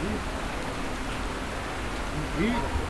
Rico. Rico.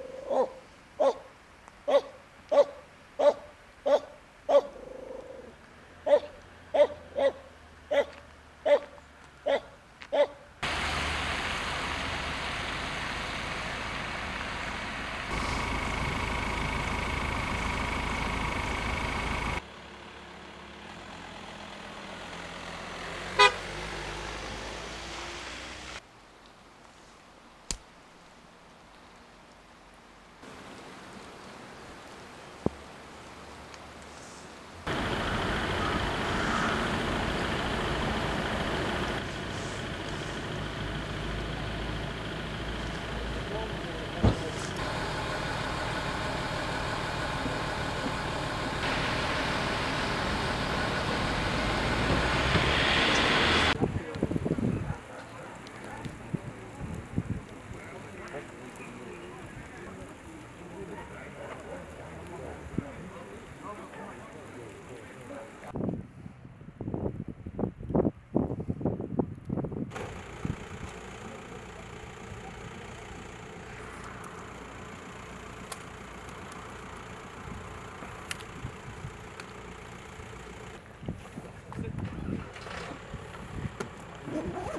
You.